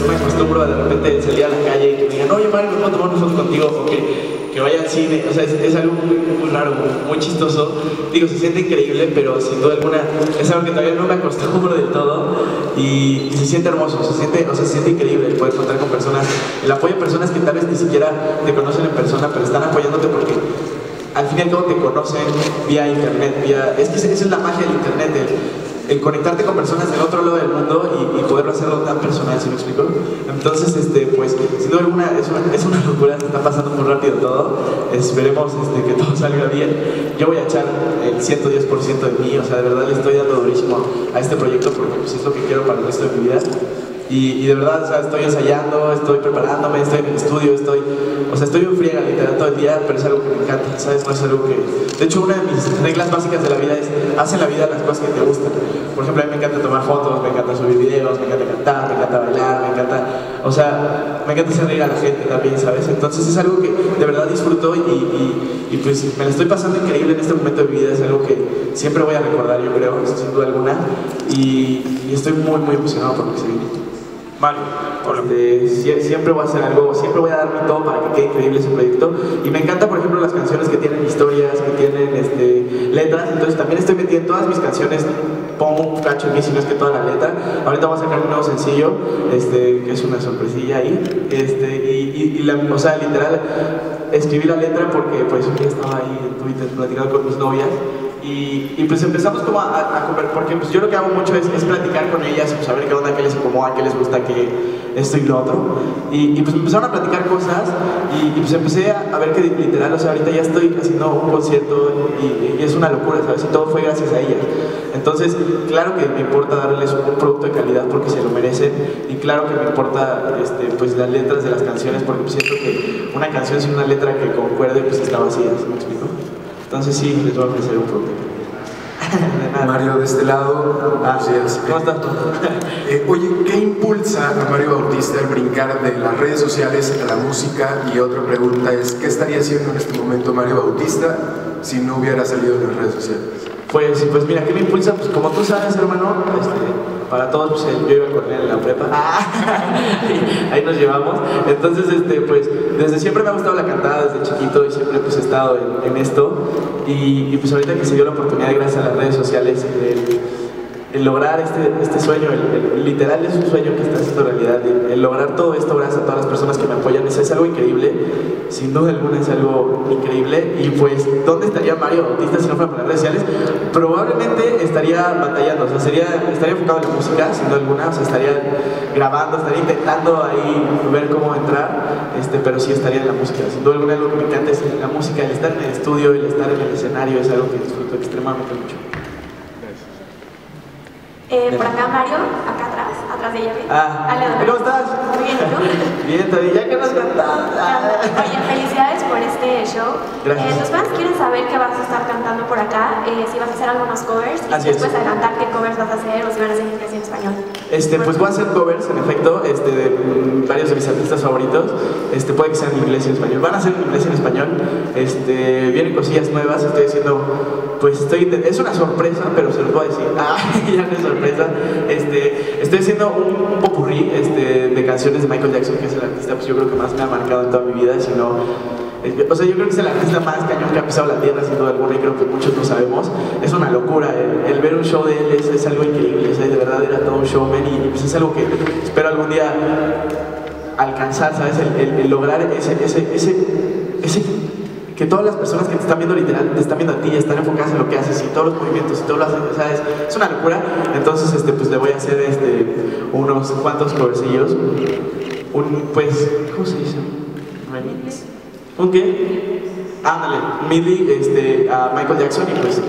no me acostumbro de repente salir a la calle y que me digan, oye Mario, ¿me puedo tomar una foto contigo? O que, vaya al cine, o sea, es, algo muy, muy raro, muy chistoso. Digo, se siente increíble, pero sin duda alguna es algo que todavía no me acostumbro del todo y, se siente hermoso, se siente, o sea, se siente increíble poder contar con personas, el apoyo de personas que tal vez ni siquiera te conocen en persona, pero están apoyándote porque al fin y al cabo te conocen vía internet, vía... Es que esa es la magia del internet, el conectarte con personas del otro lado del mundo y, y poderlo hacerlo tan personal, ¿sí me explico? Entonces, este, pues, sin duda alguna, es una, locura, está pasando muy rápido todo, esperemos este, que todo salga bien. Yo voy a echar el 110% de mí, o sea, de verdad le estoy dando durísimo a este proyecto porque pues, es lo que quiero para el resto de mi vida. Y, de verdad, o sea, estoy ensayando, estoy preparándome, estoy en el estudio, estoy, o sea, estoy en friega literal todo el día, pero es algo que me encanta, ¿sabes? No es algo que... De hecho, una de mis reglas básicas de la vida es, haz en la vida las cosas que te gustan. Por ejemplo, a mí me encanta tomar fotos, me encanta subir videos, me encanta cantar, me encanta bailar, me encanta... O sea, me encanta hacer reír a la gente también, ¿sabes? Entonces es algo que de verdad disfruto y, pues me lo estoy pasando increíble en este momento de mi vida, es algo que siempre voy a recordar, yo creo, sin duda alguna. Y, y estoy muy, muy emocionado por lo que se viene. Mario, este, siempre voy a hacer algo, siempre voy a dar mi todo para que quede increíble ese proyecto. Y me encanta, por ejemplo, las canciones que tienen historias, que tienen este, letras. Entonces también estoy metiendo todas mis canciones, pongo un cacho en si no es que toda la letra. Ahorita voy a sacar un nuevo sencillo, este, que es una sorpresilla ahí. Este, y, y, y la, o sea, literal, escribí la letra porque pues un día estaba ahí en Twitter platicando con mis novias. Y, y, pues empezamos como a, a, a porque pues yo lo que hago mucho es, es platicar con ellas, pues saber qué onda, qué les incomoda, qué les gusta, qué esto y lo otro. Y, y pues empezaron a platicar cosas y, y pues empecé a, a, ver que literal, o sea, ahorita ya estoy haciendo un concierto y, es una locura, ¿sabes? Y todo fue gracias a ellas. Entonces, claro que me importa darles un producto de calidad porque se lo merecen y claro que me importa este, pues las letras de las canciones porque siento que una canción sin una letra que concuerde pues está vacía, ¿sí me explico? Entonces sí, les voy a ofrecer un producto. Mario, de este lado, ah, sí, ¿cómo estás tú? eh, oye, ¿qué impulsa a Mario Bautista el brincar de las redes sociales a la música? Y otra pregunta es, ¿qué estaría haciendo en este momento Mario Bautista si no hubiera salido de las redes sociales? Pues, pues mira, ¿qué me impulsa? Pues como tú sabes, hermano, este, para todos, pues yo iba con él en la prepa, ahí nos llevamos. Entonces, este, pues desde siempre me ha gustado la cantada, desde chiquito, y siempre pues he estado en, esto. Y, pues ahorita que se dio la oportunidad, gracias a las redes sociales, el, lograr este, este sueño, el, el, literal es un sueño que está haciendo realidad, el, lograr todo esto gracias a todas las personas que me apoyan, es, es algo increíble, sin duda alguna es algo increíble. Y pues, ¿dónde estaría Mario Bautista si no fuera por las redes sociales? Probablemente estaría batallando, o sea, sería, estaría enfocado en la música, sin duda alguna, o sea, estaría grabando, estaría intentando ahí ver cómo entrar, este, pero sí estaría en la música. Sin duda alguna, algo que me encanta es la música, el estar en el estudio, el estar en el escenario, es algo que disfruto extremadamente mucho. Eh, por acá Mario, acá atrás, de ella. Ah, ¿cómo estás? Muy bien, ¿tú? Bien, también, ya que nos cantas. Oye, felicidades por este show. Gracias. Eh, los fans quieren saber qué vas a estar cantando por acá, eh, si vas a hacer algunos covers, y Así después es. adelantar qué covers vas a hacer o si van a hacer en inglés y en español. Este, pues voy a hacer covers, en efecto, este, de mm, varios de mis artistas favoritos. Este, puede que sean en inglés y en español. Van a ser en inglés y en español. Este, vienen cosillas nuevas. Estoy haciendo, pues estoy, es una sorpresa, pero se los voy a decir. Ah, ya no es sorpresa. Este, estoy haciendo un, un popurrí este, de canciones de Michael Jackson, que es el artista, pues yo creo que más me ha marcado en toda mi vida. Si no, o sea, yo creo que es el artista más cañón que ha pisado la tierra, sin duda alguna, y creo que muchos lo sabemos. Es una locura, el, ver un show de él es, es algo increíble, o de verdad era todo un showman y, pues es algo que espero algún día alcanzar, ¿sabes? El, lograr ese, ese, que todas las personas que te están viendo literal, te están viendo a ti están enfocadas en lo que haces y todos los movimientos y todo lo haces, o sea, es, es una locura. Entonces, este, pues le voy a hacer este, unos cuantos covercillos, un, pues, ¿cómo se dice? Remix. ¿Un qué? Ándale, Millie este, a Michael Jackson y pues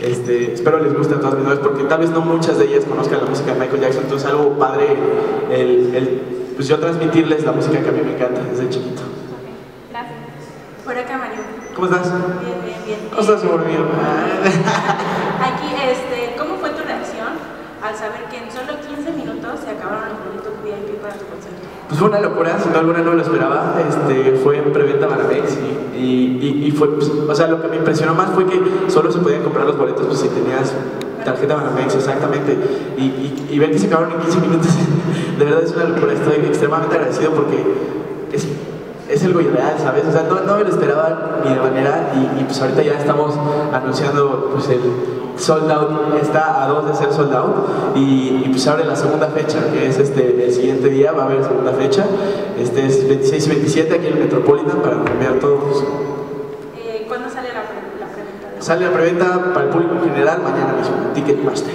este, espero les guste a todas mis novias porque tal vez no muchas de ellas conozcan la música de Michael Jackson, entonces algo padre el, el, pues yo transmitirles la música que a mí me encanta desde chiquito. Gracias. Por acá Mario. ¿Cómo estás? Bien, bien, bien. ¿Cómo estás, amor mío? Aquí, este, ¿cómo fue tu reacción al saber que en solo 15 minutos se acabaron los boletos VIP para tu concierto? Pues fue una locura, sin duda alguna no lo esperaba. Este, fue en preventa Banamex y, y, y, fue, pues, o sea, lo que me impresionó más fue que solo se podían comprar los boletos pues, si tenías tarjeta Banamex, exactamente. Y, y, y ver que se acabaron en 15 minutos, de verdad es una locura. Estoy extremadamente agradecido porque es, algo irreal, ¿sabes? O sea, no, no me lo esperaba ni de manera y, y pues ahorita ya estamos anunciando pues el sold out, está a dos de ser sold out y, y, pues abre la segunda fecha, que es este, el siguiente día, va a haber segunda fecha, este es 26 y 27 aquí en el Metropolitan para cambiar todos. Eh, ¿Cuándo sale la, la preventa? Sale la preventa para el público en general mañana mismo, Ticketmaster.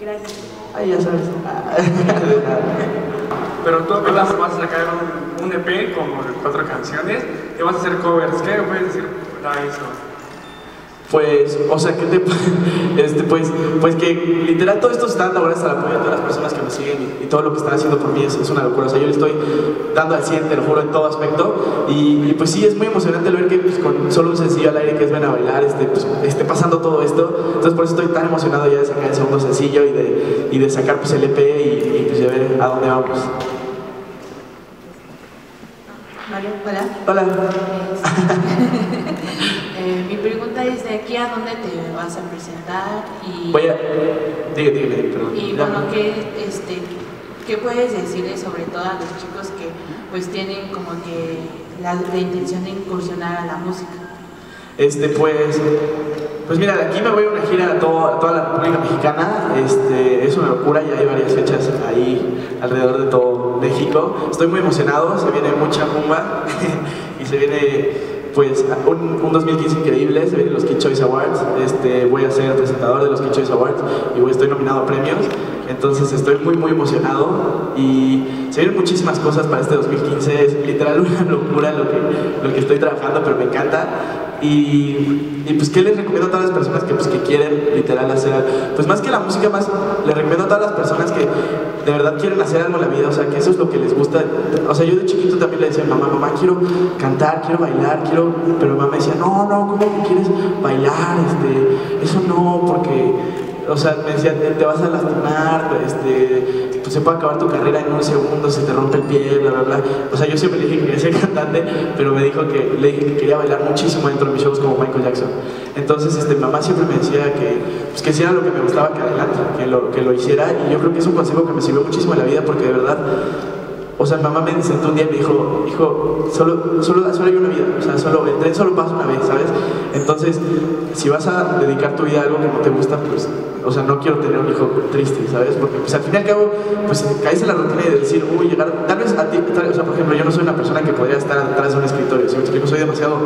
Gracias. Ahí ya sabes. Pero tú apenas vas a sacar un, un EP con cuatro canciones y vas a hacer covers. ¿Qué puedes decir da eso? Pues, o sea, que te, este, pues, pues que literal todo esto está dando gracias al apoyo de todas las personas que me siguen y, y, todo lo que están haciendo por mí es, es, una locura. O sea, yo le estoy dando al 100, te lo juro, en todo aspecto. Y, y pues sí, es muy emocionante ver que pues, con solo un sencillo al aire que es Ven a Bailar, este, pues, esté pasando todo esto. Entonces por eso estoy tan emocionado ya de sacar el segundo sencillo y de, y de sacar pues el EP y, y pues de ver a dónde vamos. Mario, hola. Hola. eh, mi pregunta es de aquí a dónde te vas a presentar y. Voy a. Dígame, dígame, perdón. Y bueno, ¿qué, este, ¿qué puedes decirle sobre todo a los chicos que pues tienen como que la, la intención de incursionar a la música? Este, pues, pues mira, de aquí me voy a una gira a, todo, a toda la República Mexicana. Este, es una locura, ya hay varias fechas ahí alrededor de todo México. Estoy muy emocionado, se viene mucha rumba y se viene pues un, un, 2015 increíble, se vienen los Kid Choice Awards, este, voy a ser presentador de los Kid Choice Awards y estoy nominado a premios, entonces estoy muy muy emocionado y se vienen muchísimas cosas para este 2015, es literal una locura lo que, lo que estoy trabajando, pero me encanta y, pues, ¿qué les recomiendo a todas las personas que, pues, que quieren literal hacer Pues más que la música, más les recomiendo a todas las personas que de verdad quieren hacer algo en la vida, o sea, que eso es lo que les gusta. O sea, yo de chiquito también le decía mamá, mamá, quiero cantar, quiero bailar, quiero... Pero mamá me decía, no, no, ¿cómo que quieres bailar? Este, eso no, porque o sea, me decía, te vas a lastimar, este, pues se puede acabar tu carrera en un segundo, se te rompe el pie, bla, bla, bla. O sea, yo siempre le dije que quería ser cantante, pero me dijo que, le quería bailar muchísimo dentro de mis shows como Michael Jackson. Entonces, este, mamá siempre me decía que, pues, que hiciera lo que me gustaba, que adelante, que lo, que lo hiciera, y yo creo que es un consejo que me sirvió muchísimo en la vida, porque de verdad, o sea, mamá me sentó un día y me dijo, hijo, solo, solo, solo hay una vida, o sea, solo, el solo pasa una vez, ¿sabes? Entonces, si vas a dedicar tu vida a algo que no te gusta, pues, o sea, no quiero tener un hijo triste, ¿sabes? Porque, pues, al fin y al cabo, pues, caes en la rutina de decir, uy, llegar, tal vez a ti, o sea, por ejemplo, yo no soy una persona que podría estar detrás de un escritorio, si me explico, soy demasiado,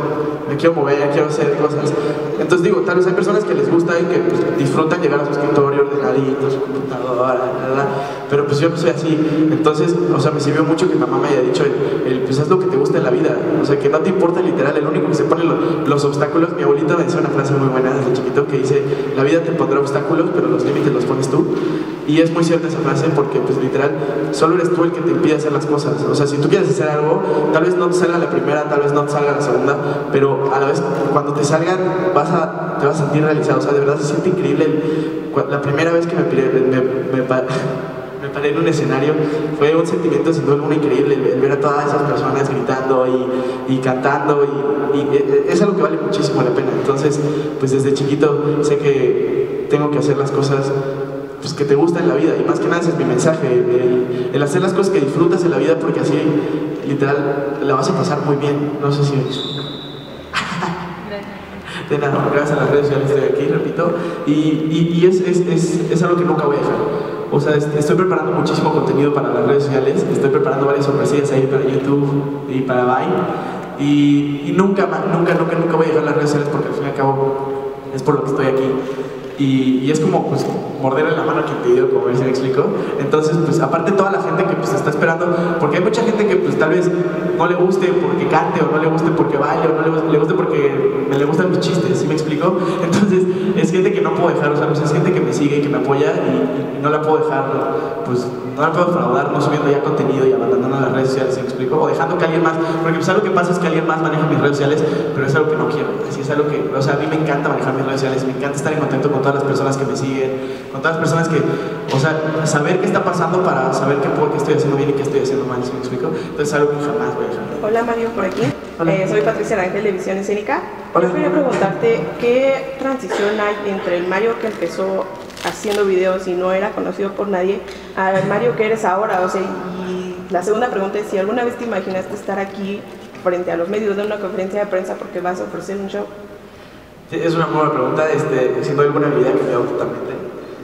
me quiero mover, quiero hacer cosas. Entonces, digo, tal vez hay personas que les gusta y que pues, disfrutan llegar a su escritorio, ordenadito, su computadora, bla, pero pues yo no soy así. Entonces, o sea, me sirvió mucho que mamá me haya dicho, el, el, pues haz lo que te gusta en la vida, o sea, que no te importa literal, el único que se pone lo, los obstáculos, mi abuelita me decía una frase muy buena desde chiquito que dice, la vida te pondrá obstáculos, pero los límites los pones tú. Y es muy cierta esa frase porque, pues literal, solo eres tú el que te impide hacer las cosas. O sea, si tú quieres hacer algo, tal vez no te salga la primera, tal vez no te salga la segunda, pero a la vez, cuando te salgan, vas a, te vas a sentir realizado. O sea, de verdad se siente increíble. El, la primera vez que me, me, me, me me paré en un escenario, fue un sentimiento sin duda alguna increíble, el, ver a todas esas personas gritando y, y cantando, y, y, es algo que vale muchísimo la pena. Entonces, pues desde chiquito sé que tengo que hacer las cosas pues, que te gustan en la vida, y más que nada ese es mi mensaje, el, el hacer las cosas que disfrutas en la vida, porque así, literal, la vas a pasar muy bien. No sé si de nada, gracias a las redes sociales estoy aquí, repito, y, y, y es, es, es, es, algo que nunca voy a dejar. O sea, estoy preparando muchísimo contenido para las redes sociales, estoy preparando varias sorpresillas ahí para YouTube y para Vine, y, nunca, nunca, nunca, nunca voy a dejar las redes sociales porque al fin y al cabo es por lo que estoy aquí. Y, y, es como pues morderle la mano te dio, como se me explico. Entonces, pues aparte toda la gente que pues está esperando, porque hay mucha gente que pues tal vez no le guste porque cante o no le guste porque baile o no le, le guste porque me le gustan mis chistes, ¿sí me explico? Entonces, es gente que no puedo dejar, o sea, pues es gente que me sigue y que me apoya y, y no la puedo dejar, pues no la puedo defraudar no subiendo ya contenido y abandonando las redes sociales, ¿sí me explico? O dejando que alguien más, porque pues algo que pasa es que alguien más maneja mis redes sociales, pero es algo que no quiero, así es algo que, o sea, a mí me encanta manejar mis redes sociales, me encanta estar en contacto con todas las personas que me siguen, con todas las personas que, o sea, saber qué está pasando para saber qué, puedo, qué estoy haciendo bien y qué estoy haciendo mal, ¿sí me explico? Entonces es algo que jamás voy a dejar. Hola Mario, por aquí. Hola. Eh, soy Patricia Rangel de Visión Escénica. Hola. Yo quería preguntarte qué transición hay entre el Mario que empezó haciendo videos y no era conocido por nadie al Mario que eres ahora. O sea, y la segunda pregunta es si alguna vez te imaginaste estar aquí frente a los medios de una conferencia de prensa porque vas a ofrecer un show. Sí, Es una buena pregunta, este, siendo alguna vida que me hago totalmente.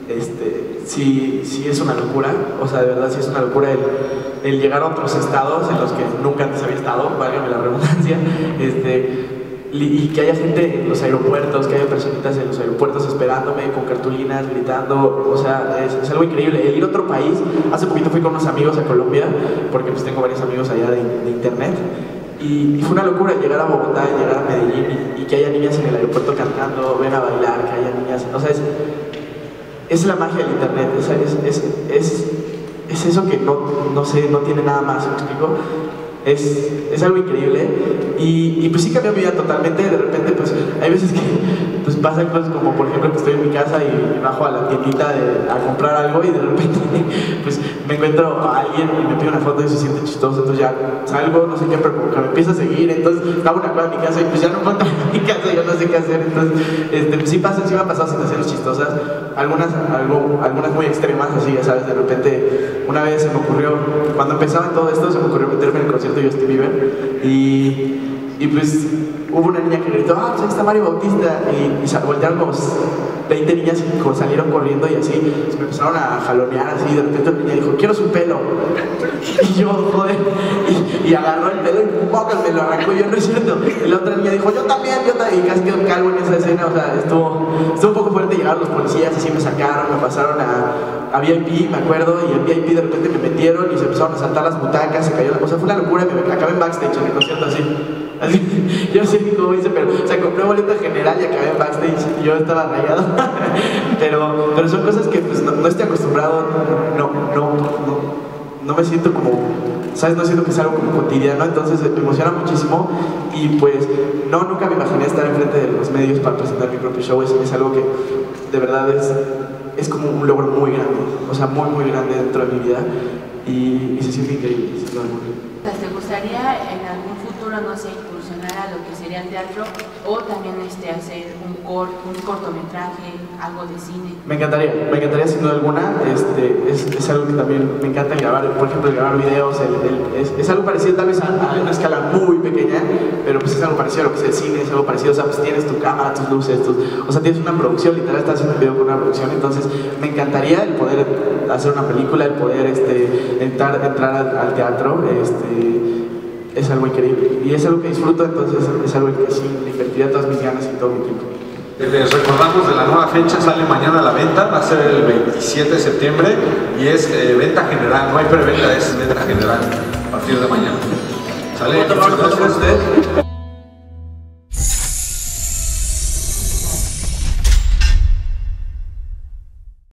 Este, sí, sí es una locura, o sea, de verdad sí es una locura el, el llegar a otros estados en los que nunca antes había estado, válgame la redundancia, este, y que haya gente en los aeropuertos, que haya personitas en los aeropuertos esperándome con cartulinas, gritando, o sea, es, es algo increíble. El ir a otro país, hace poquito fui con unos amigos a Colombia, porque pues tengo varios amigos allá de, internet, y, y fue una locura llegar a Bogotá, llegar a Medellín y, y que haya niñas en el aeropuerto cantando, ven a bailar, que haya niñas, o sea, es, es la magia del internet, es, es, es, es, es eso que no, no sé, no tiene nada más, ¿me explico? Es, algo increíble y, y pues sí cambió mi vida totalmente, de repente pues hay veces que pues pasan cosas como por ejemplo que estoy en mi casa y bajo a la tiendita a comprar algo y de repente pues me encuentro a alguien y me pide una foto y se siente chistoso, entonces ya salgo, no sé qué, pero como que me empieza a seguir, entonces hago una cosa en mi casa y pues ya no encuentro mi casa, yo no sé qué hacer, entonces este, pues sí pasa, sí me ha pasado situaciones chistosas, algunas, algo, algunas muy extremas, así ya sabes, de repente una vez se me ocurrió, cuando empezaba todo esto se me ocurrió meterme en el concierto de Justin Bieber y, y pues hubo una niña que gritó, ah, pues ahí está Mario Bautista y, y voltearon como 20 niñas y salieron corriendo y así, se me empezaron a jalonear así, de repente una niña dijo, quiero su pelo. Y yo, joder, y, agarró el pelo y me lo arrancó yo, no es cierto. Y la otra niña dijo, yo también, yo también, y casi quedó calvo en esa escena, o sea, estuvo, estuvo un poco fuerte, llegaron los policías, así me sacaron, me pasaron a, VIP, me acuerdo, y en VIP de repente me metieron y se empezaron a saltar las butacas, se cayó la cosa, fue una locura, me acabé en backstage en el concierto así. Yo sé cómo hice, pero, o sea, compré boleto general y acabé en backstage y yo estaba rayado. pero, pero son cosas que pues no, no estoy acostumbrado, no, no, no, no me siento como, ¿sabes? No siento que es algo como cotidiano, entonces me emociona muchísimo y pues no, nunca me imaginé estar enfrente de los medios para presentar mi propio show, es, es algo que de verdad es, es como un logro muy grande, o sea, muy, muy grande dentro de mi vida y, y se siente increíble, alguna. ¿Te gustaría en algún futuro, no sé, a lo que sería el teatro o también este, hacer un, cor un cortometraje, algo de cine? Me encantaría, me encantaría sin duda alguna, este, es, algo que también me encanta grabar, por ejemplo, grabar videos, el- es, algo parecido tal vez a, a una escala muy pequeña, pero pues es algo parecido a lo que es el cine, es algo parecido, o sea, pues tienes tu cámara, tus luces, tus, o sea, tienes una producción, literal estás haciendo un video con una producción, entonces me encantaría el poder hacer una película, el poder este, entrar, entrar al, al teatro, este, es algo increíble y es algo que disfruto, entonces es algo que sí le invertiría todas mis ganas y todo mi tiempo. Les recordamos de la nueva fecha, sale mañana a la venta, va a ser el 27 de septiembre y es eh, venta general, no hay preventa, es venta general a partir de mañana. ¿Sale? ¿Puedo tomar una foto con Muchas gracias.